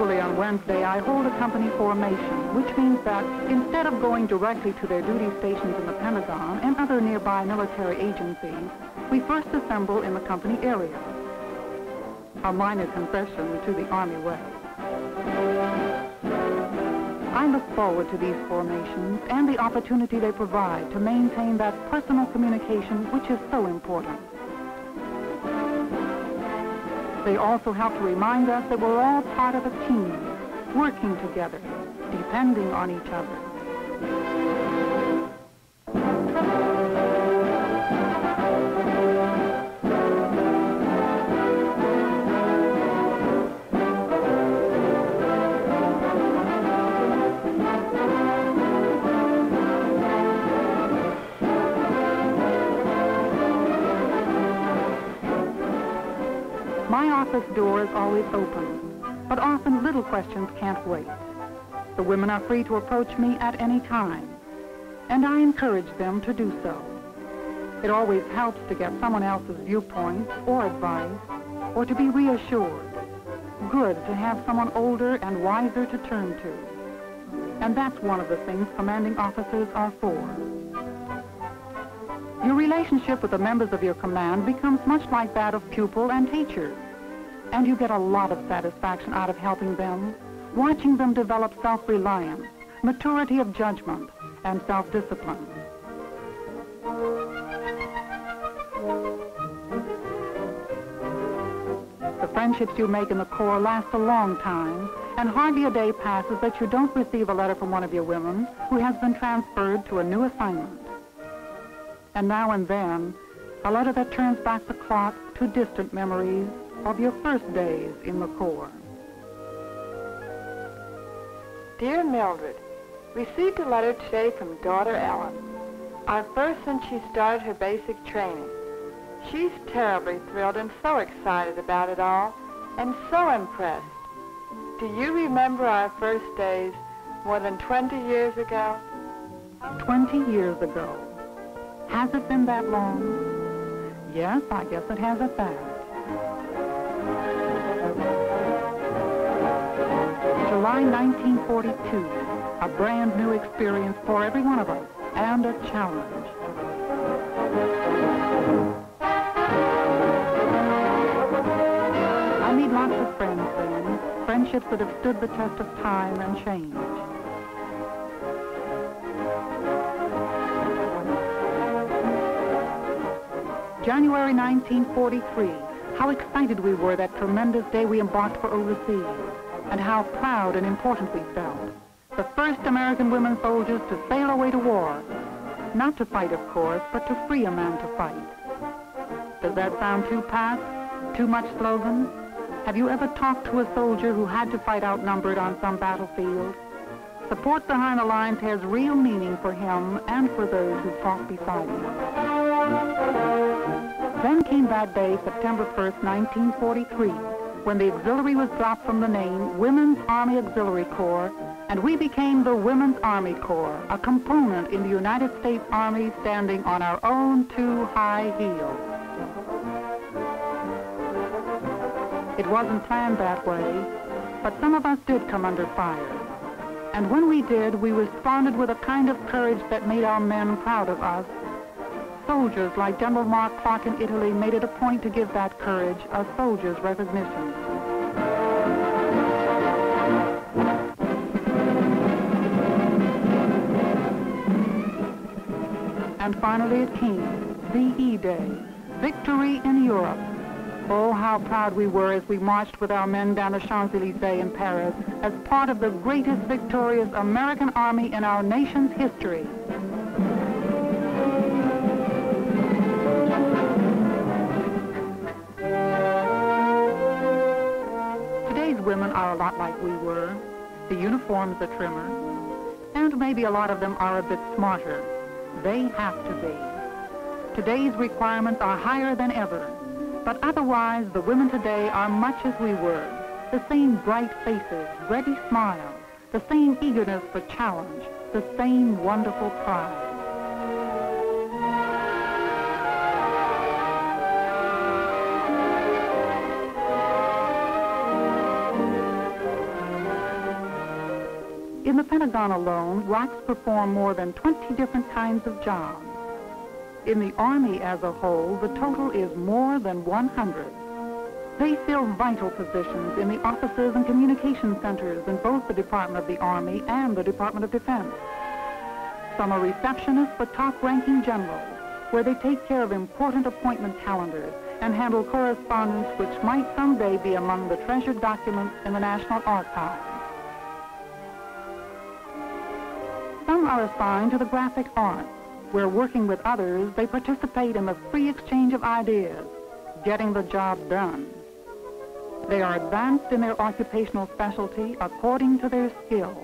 Usually on Wednesday, I hold a company formation, which means that instead of going directly to their duty stations in the Pentagon and other nearby military agencies, we first assemble in the company area. A minor concession to the Army way. I look forward to these formations and the opportunity they provide to maintain that personal communication which is so important. They also help to remind us that we're all part of a team, working together, depending on each other. Office door is always open, but often little questions can't wait. The women are free to approach me at any time, and I encourage them to do so. It always helps to get someone else's viewpoint or advice, or to be reassured. Good to have someone older and wiser to turn to. And that's one of the things commanding officers are for. Your relationship with the members of your command becomes much like that of pupil and teacher. And you get a lot of satisfaction out of helping them, watching them develop self-reliance, maturity of judgment, and self-discipline. The friendships you make in the Corps last a long time, and hardly a day passes that you don't receive a letter from one of your women who has been transferred to a new assignment and now and then, a letter that turns back the clock to distant memories of your first days in the Corps. Dear Mildred, received a letter today from daughter Ellen. Our first since she started her basic training. She's terribly thrilled and so excited about it all, and so impressed. Do you remember our first days more than 20 years ago? 20 years ago. Has it been that long? Yes, I guess it has at that. July 1942, a brand new experience for every one of us, and a challenge. I need lots of friends then, friendships that have stood the test of time and change. January 1943, how excited we were that tremendous day we embarked for overseas, and how proud and important we felt. The first American women soldiers to sail away to war. Not to fight, of course, but to free a man to fight. Does that sound too pat? Too much slogan? Have you ever talked to a soldier who had to fight outnumbered on some battlefield? Support behind the lines has real meaning for him and for those who fought beside him. Then came that day, September 1st, 1943, when the auxiliary was dropped from the name Women's Army Auxiliary Corps, and we became the Women's Army Corps, a component in the United States Army standing on our own two high heels. It wasn't planned that way, but some of us did come under fire. And when we did, we responded with a kind of courage that made our men proud of us soldiers like General Mark Clark in Italy made it a point to give that courage a soldier's recognition. And finally it came, VE Day, victory in Europe. Oh, how proud we were as we marched with our men down the Champs-Élysées in Paris as part of the greatest victorious American army in our nation's history. Lot like we were. The uniforms are trimmer, and maybe a lot of them are a bit smarter. They have to be. Today's requirements are higher than ever, but otherwise the women today are much as we were. The same bright faces, ready smiles, the same eagerness for challenge, the same wonderful pride. Pentagon alone, WACs perform more than 20 different kinds of jobs. In the Army as a whole, the total is more than 100. They fill vital positions in the offices and communication centers in both the Department of the Army and the Department of Defense. Some are receptionists for top-ranking generals, where they take care of important appointment calendars and handle correspondence which might someday be among the treasured documents in the National Archives. Assigned to the graphic arts, where working with others, they participate in the free exchange of ideas, getting the job done. They are advanced in their occupational specialty according to their skill.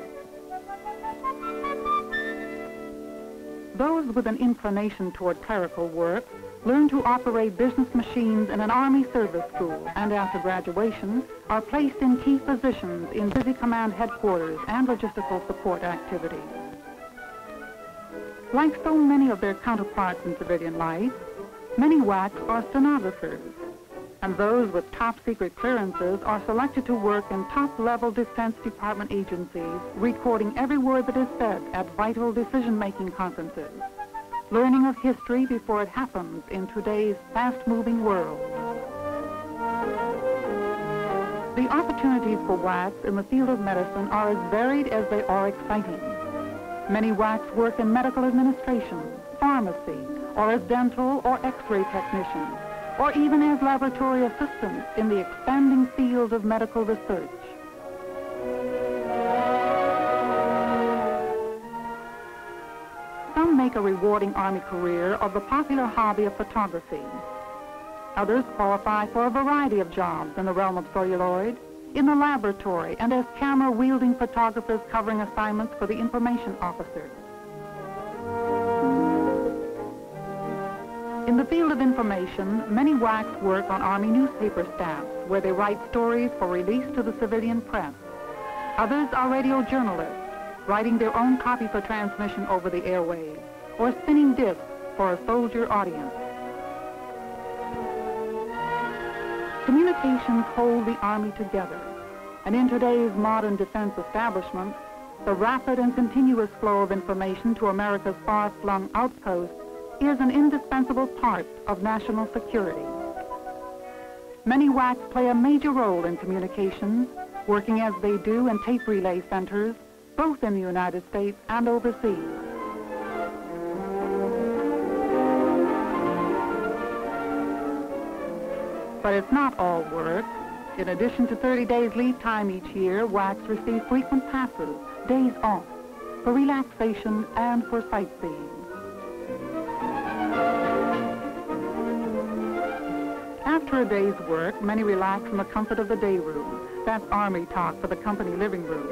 Those with an inclination toward clerical work learn to operate business machines in an Army service school and after graduation are placed in key positions in busy command headquarters and logistical support activities. Like so many of their counterparts in civilian life, many WACs are stenographers, and those with top secret clearances are selected to work in top-level Defense Department agencies, recording every word that is said at vital decision-making conferences, learning of history before it happens in today's fast-moving world. The opportunities for WACs in the field of medicine are as varied as they are exciting. Many WACs work in medical administration, pharmacy, or as dental or x-ray technicians, or even as laboratory assistants in the expanding field of medical research. Some make a rewarding Army career of the popular hobby of photography. Others qualify for a variety of jobs in the realm of celluloid, in the laboratory and as camera-wielding photographers covering assignments for the information officers. In the field of information, many WACs work on Army newspaper staffs where they write stories for release to the civilian press. Others are radio journalists, writing their own copy for transmission over the airwaves, or spinning discs for a soldier audience. Communications hold the Army together, and in today's modern defense establishment, the rapid and continuous flow of information to America's far-flung outposts is an indispensable part of national security. Many WACs play a major role in communications, working as they do in tape relay centers, both in the United States and overseas. But it's not all work. In addition to 30 days leave time each year, WACs receive frequent passes, days off, for relaxation and for sightseeing. After a day's work, many relax in the comfort of the day room. That's Army talk for the company living room.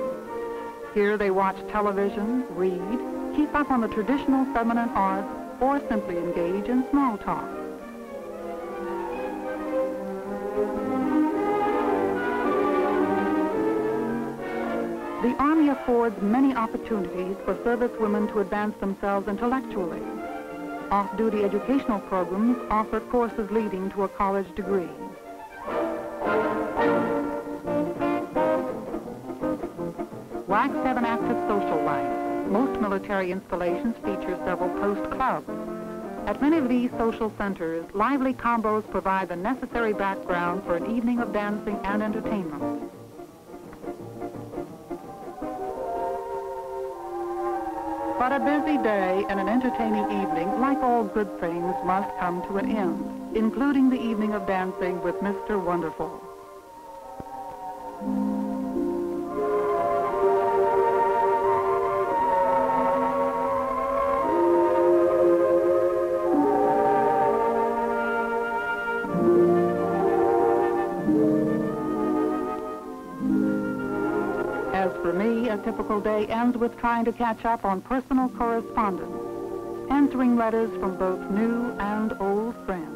Here they watch television, read, keep up on the traditional feminine arts, or simply engage in small talk. The Army affords many opportunities for servicewomen to advance themselves intellectually. Off-duty educational programs offer courses leading to a college degree. Have an active social life. Most military installations feature several post clubs. At many of these social centers, lively combos provide the necessary background for an evening of dancing and entertainment. But a busy day and an entertaining evening, like all good things, must come to an end, including the evening of dancing with Mr. Wonderful. Typical day ends with trying to catch up on personal correspondence, answering letters from both new and old friends.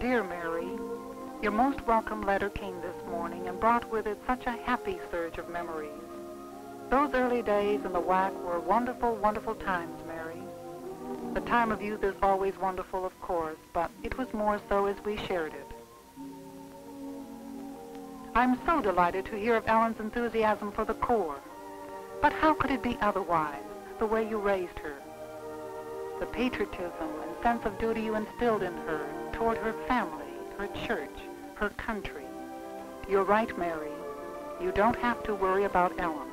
Dear Mary, your most welcome letter came this morning and brought with it such a happy surge of memories. Those early days in the WAC were wonderful, wonderful times. The time of youth is always wonderful, of course, but it was more so as we shared it. I'm so delighted to hear of Ellen's enthusiasm for the Corps. But how could it be otherwise, the way you raised her? The patriotism and sense of duty you instilled in her toward her family, her church, her country. You're right, Mary. You don't have to worry about Ellen.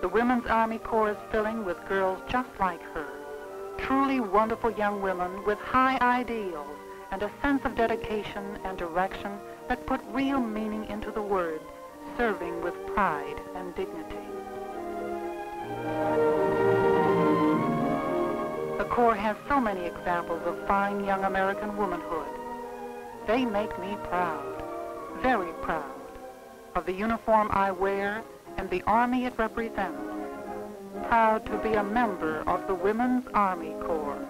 The Women's Army Corps is filling with girls just like her. Truly wonderful young women with high ideals and a sense of dedication and direction that put real meaning into the words, serving with pride and dignity. The Corps has so many examples of fine young American womanhood. They make me proud, very proud, of the uniform I wear and the Army it represents. Proud to be a member of the Women's Army Corps.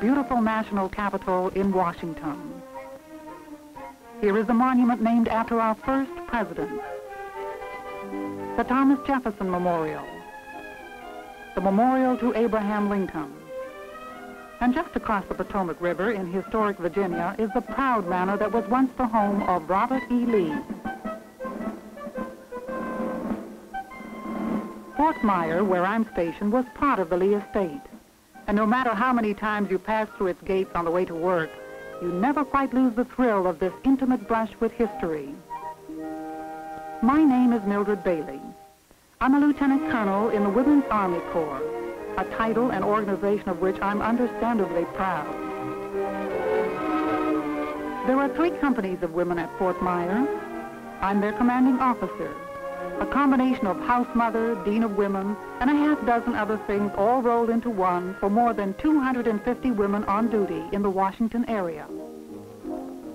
Beautiful national capital in Washington. Here is a monument named after our first president, the Thomas Jefferson Memorial, the Memorial to Abraham Lincoln. And just across the Potomac River in historic Virginia is the proud manor that was once the home of Robert E. Lee. Fort Myer, where I'm stationed, was part of the Lee estate. And no matter how many times you pass through its gates on the way to work, you never quite lose the thrill of this intimate brush with history. My name is Mildred Bailey. I'm a lieutenant colonel in the Women's Army Corps, a title and organization of which I'm understandably proud. There are three companies of women at Fort Myer. I'm their commanding officer, a combination of house mother, dean of women, and a half dozen other things all rolled into one for more than 250 women on duty in the Washington area.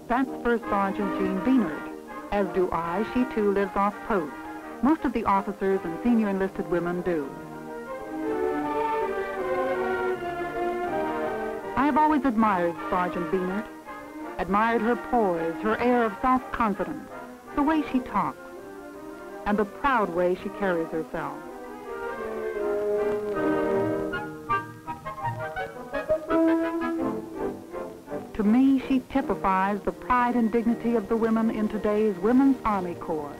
That's First Sergeant Jean Beanert. As do I, she too lives off post. Most of the officers and senior enlisted women do. I have always admired Sergeant Beanert, admired her poise, her air of self-confidence, the way she talks, and the proud way she carries herself. To me, she typifies the pride and dignity of the women in today's Women's Army Corps.